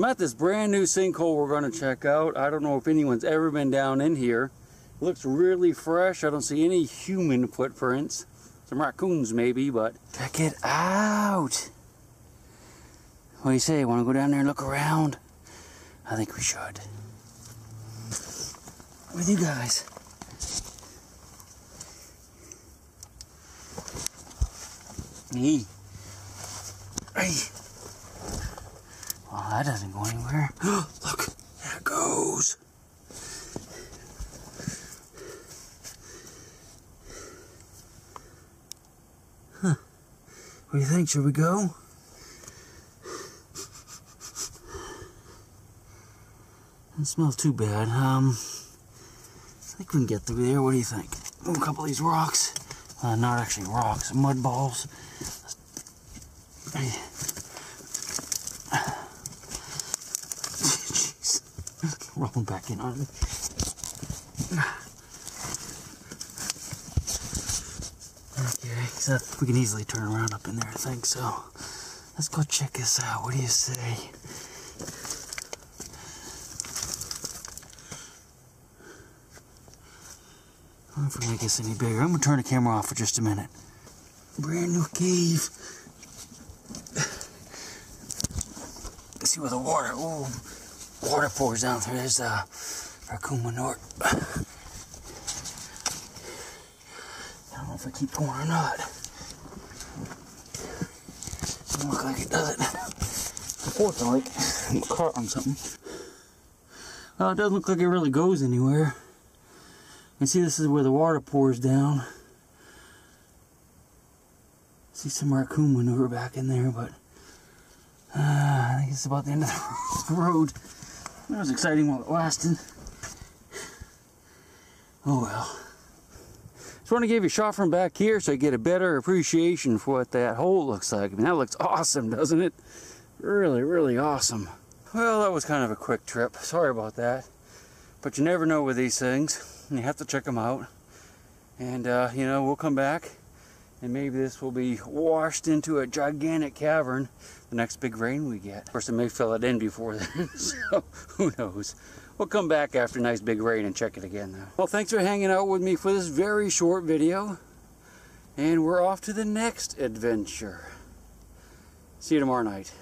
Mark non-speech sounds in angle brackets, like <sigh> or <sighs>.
I'm at this brand new sinkhole we're going to check out. I don't know if anyone's ever been down in here. It looks really fresh. I don't see any human footprints. Some raccoons maybe, but check it out. What do you say? Want to go down there and look around? I think we should. With you guys. Me. Hey. That doesn't go anywhere. <gasps> Look, there it goes. Huh. What do you think? Should we go? Doesn't smell too bad. Um, I think we can get through there. What do you think? Move a couple of these rocks. Uh, not actually rocks, mud balls. Rolling back in on me. Okay, so we can easily turn around up in there, I think so. Let's go check this out. What do you say? I don't know if we're gonna make this any bigger. I'm gonna turn the camera off for just a minute. Brand new cave. <sighs> Let's see where the water, ooh, water pours down through. There's uh, raccoon manure. I don't know if I keep going or not. Doesn't look like it, does it? Unfortunately, I'm caught on something. Well, it doesn't look like it really goes anywhere. You see this is where the water pours down. See some raccoon manure back in there, but uh, I think it's about the end of the <laughs> road. That was exciting while it lasted. Oh well. Just want to give you a shot from back here so you get a better appreciation for what that hole looks like. I mean, that looks awesome, doesn't it? Really, really awesome. Well, that was kind of a quick trip. Sorry about that. But you never know with these things. You have to check them out. And, uh, you know, we'll come back and maybe this will be washed into a gigantic cavern the next big rain we get. Of course, it may fill it in before then, <laughs> so who knows. We'll come back after a nice big rain and check it again though. Well, thanks for hanging out with me for this very short video. And we're off to the next adventure. See you tomorrow night.